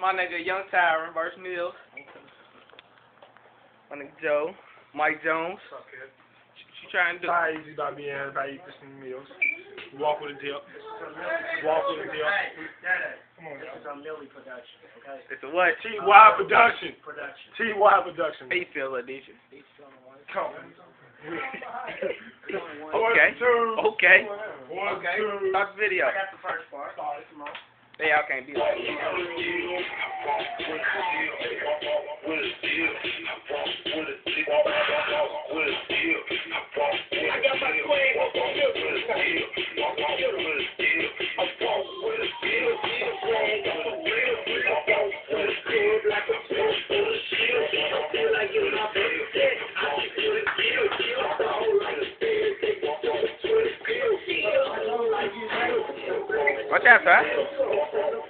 my nigga Young Tyren versus Mills. My nigga Joe, Mike Jones. What's up, kid? What you trying to do? How easy by being everybody eat some meals. Walk with a dip. Walk with a dip. Come on, This is y'all. a Millie production, okay? It's a what? T.Y. Production. Production. T.Y. Production. How you feel, Adisha? Each film. Come on. Okay. One, two. Okay. One, Okay. two. Start the video. I got the first part. Sorry, come on. They all can't be like. What's that, sir?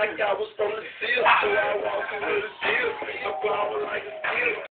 like I was from the field. So I walk through the field. I'm like a steel.